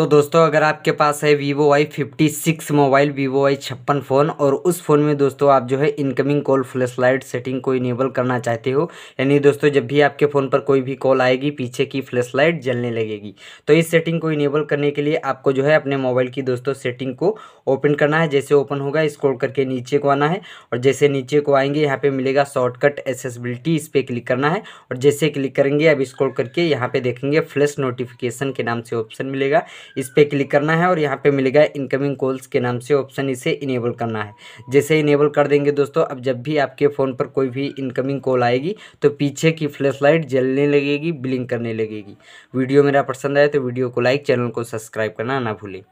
तो दोस्तों, अगर आपके पास है Vivo Y fifty six mobile Vivo Y छप्पन फ़ोन और उस फ़ोन में दोस्तों आप जो है incoming call flash light setting को इनेबल करना चाहते हो, यानी दोस्तों जब भी आपके फ़ोन पर कोई भी कॉल आएगी, पीछे की फ्लैश लाइट जलने लगेगी तो इस सेटिंग को इनेबल करने के लिए आपको जो है अपने मोबाइल की दोस्तों सेटिंग को ओपन करना है। जैसे ओपन होगा स्क्रॉल करके नीचे को आना है और जैसे नीचे को आएँगे, यहाँ पर मिलेगा शॉर्टकट एसेसबिलिटी इस पर क्लिक करना है और जैसे क्लिक करेंगे, अब स्क्रॉल करके यहाँ पे देखेंगे फ्लैश नोटिफिकेशन के नाम से ऑप्शन मिलेगा। इस पर क्लिक करना है और यहाँ पे मिलेगा इनकमिंग कॉल्स के नाम से ऑप्शन, इसे इनेबल करना है। जैसे इनेबल कर देंगे दोस्तों, अब जब भी आपके फ़ोन पर कोई भी इनकमिंग कॉल आएगी तो पीछे की फ्लैश लाइट जलने लगेगी, ब्लिंक करने लगेगी। वीडियो मेरा पसंद आए तो वीडियो को लाइक, चैनल को सब्सक्राइब करना ना भूलें।